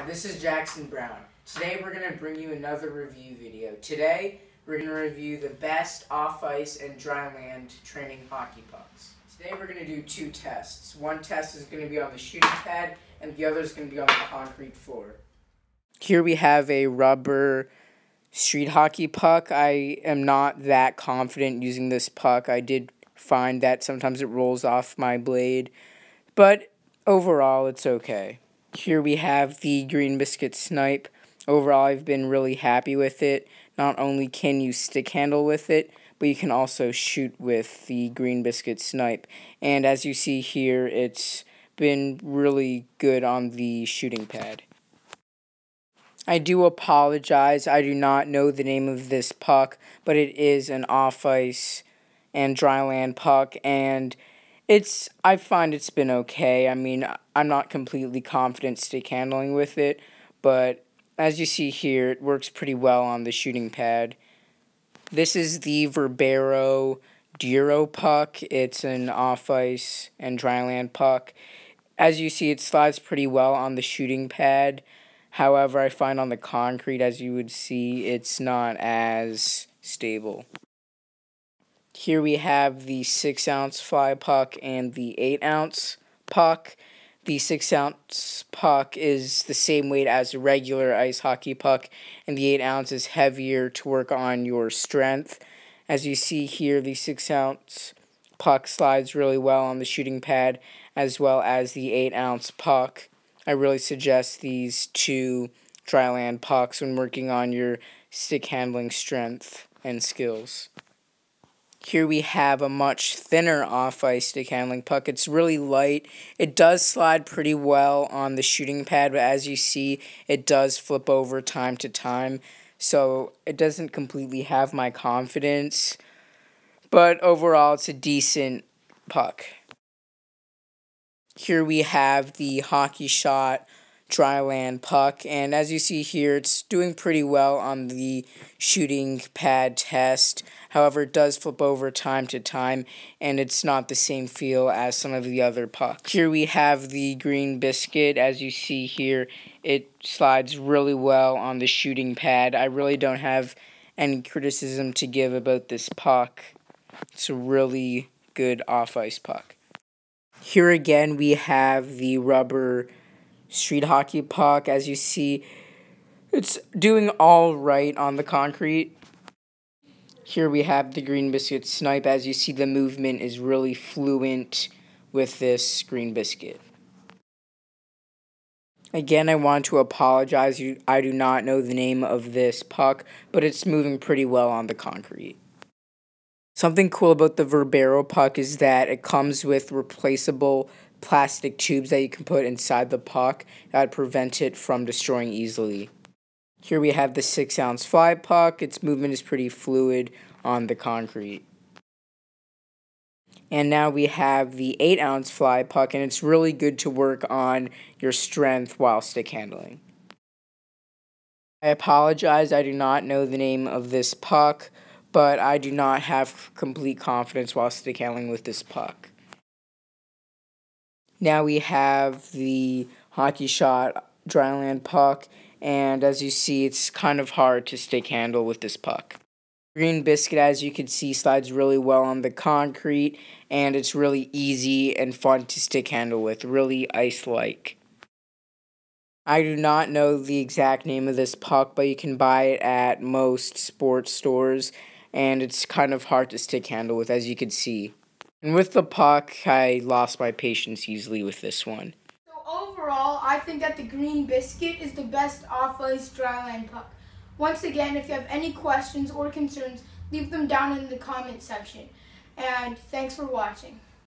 Hi, this is Jackson Browne. Today we're going to bring you another review video. Today we're going to review the best off-ice and dry land training hockey pucks. Today we're going to do two tests. One test is going to be on the shooting pad and the other is going to be on the concrete floor. Here we have a rubber street hockey puck. I am not that confident using this puck. I did find that sometimes it rolls off my blade, but overall it's okay. Here we have the Green Biscuit Snipe. Overall, I've been really happy with it. Not only can you stick handle with it, but you can also shoot with the Green Biscuit Snipe. And as you see here, it's been really good on the shooting pad. I do apologize. I do not know the name of this puck, but it is an off ice and dry land puck, and it's I find it's been okay. I mean, I'm not completely confident stick handling with it, but as you see here, it works pretty well on the shooting pad. This is the Verbero Duro puck. It's an off ice and dry land puck. As you see, it slides pretty well on the shooting pad. However, I find on the concrete, as you would see, it's not as stable. Here we have the 6 ounce fly puck and the 8 ounce puck. The 6 ounce puck is the same weight as a regular ice hockey puck, and the 8 ounce is heavier to work on your strength. As you see here, the 6 ounce puck slides really well on the shooting pad, as well as the 8 ounce puck. I really suggest these two dryland pucks when working on your stick handling strength and skills. Here we have a much thinner off-ice stick handling puck. It's really light. It does slide pretty well on the shooting pad, but as you see, it does flip over time to time. So it doesn't completely have my confidence. But overall, it's a decent puck. Here we have the hockey shot dryland puck. And as you see here, it's doing pretty well on the shooting pad test. However, it does flip over time to time, and it's not the same feel as some of the other pucks. Here we have the green biscuit. As you see here, it slides really well on the shooting pad. I really don't have any criticism to give about this puck. It's a really good off-ice puck. Here again, we have the rubber street hockey puck. As you see, it's doing all right on the concrete. Here we have the Green Biscuit Snipe. As you see, the movement is really fluent with this Green Biscuit. Again, I want to apologize. I do not know the name of this puck, but it's moving pretty well on the concrete. Something cool about the Verbero puck is that it comes with replaceable plastic tubes that you can put inside the puck that prevent it from destroying easily. Here we have the 6 ounce fly puck. Its movement is pretty fluid on the concrete. And now we have the 8 ounce fly puck, and it's really good to work on your strength while stick handling. I apologize, I do not know the name of this puck, but I do not have complete confidence while stick handling with this puck. Now we have the hockey shot dryland puck, and as you see, it's kind of hard to stick handle with this puck. Green Biscuit, as you can see, slides really well on the concrete, and it's really easy and fun to stick handle with, really ice-like. I do not know the exact name of this puck, but you can buy it at most sports stores, and it's kind of hard to stick handle with, as you can see. And with the puck, I lost my patience easily with this one. So overall, I think that the Green Biscuit is the best off-ice dryland puck. Once again, if you have any questions or concerns, leave them down in the comment section. And thanks for watching.